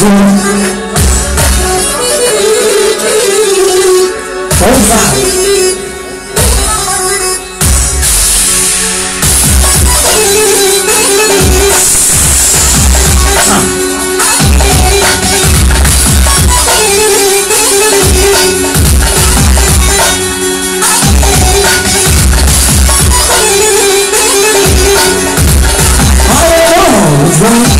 dung phóng vào Right.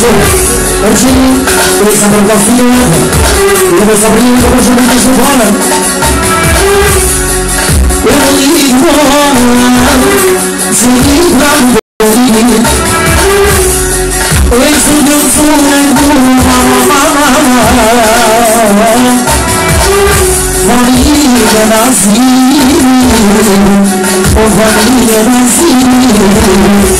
Brasil. Hoje, ele está com confiança. Ele vai sabrinho com o Júlio de Giovana. Ele iguala, se livra do fim. Oi, se Deus o negou, Família Brasil, oh família Brasil.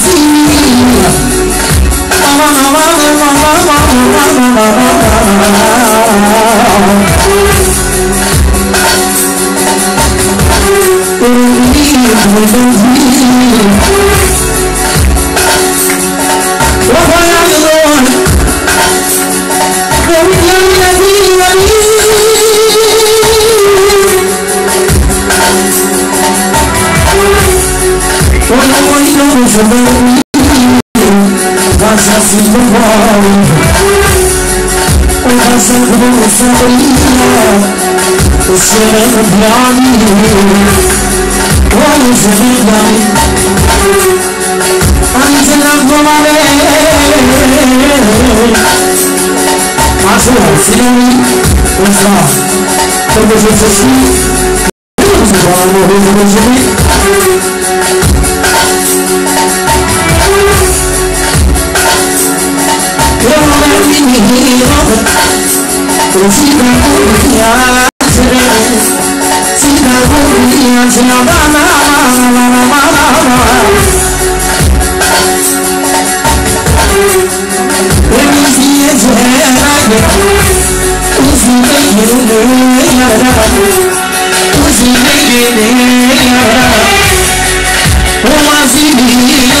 Quando a coisa não jogou Mas assim não vai O razão não sabia O cheiro de amigo Quando se liga Antes não tomarei Mas o filho Pois não Todos os não Vamos morrer, vamos morrer Uma avenida.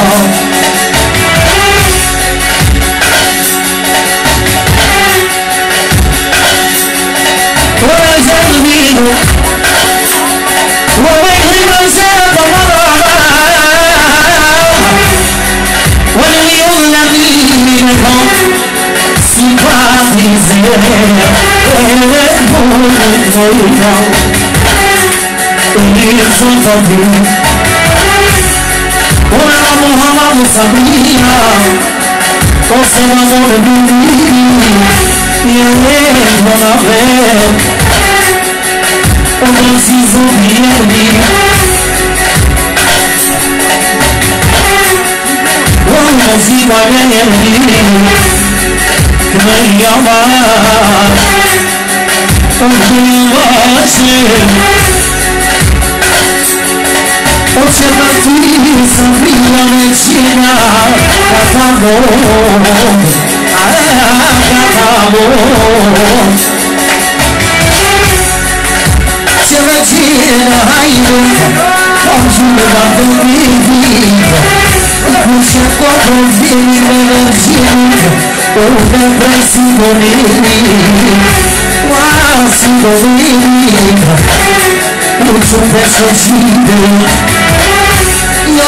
صدفي وأنا محمد صبيا قسم ظلمي يا ويل منافق وعزيز بيدي وعزيز بيدي مريم قلبي واسلم Oceanati sabia medicina acabou acabou Se medicina ainda pode levar dormir Puxa como vida energia ou depressivo nele quasi domenica Mucho beso chile Io avevo vermino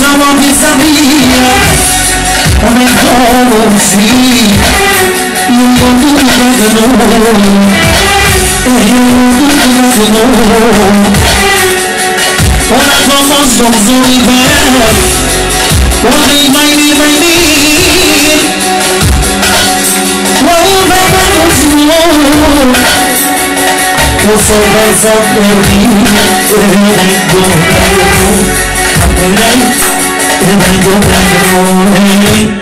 Guarda, guarda, guarda si vede la moda facendo amori Ora sei lunedì Cosa non mi sabia Come conosci Io non ti vedo E io non ti vedo Ora come sono bene Ora i mai mai Você vai saber que Thank you.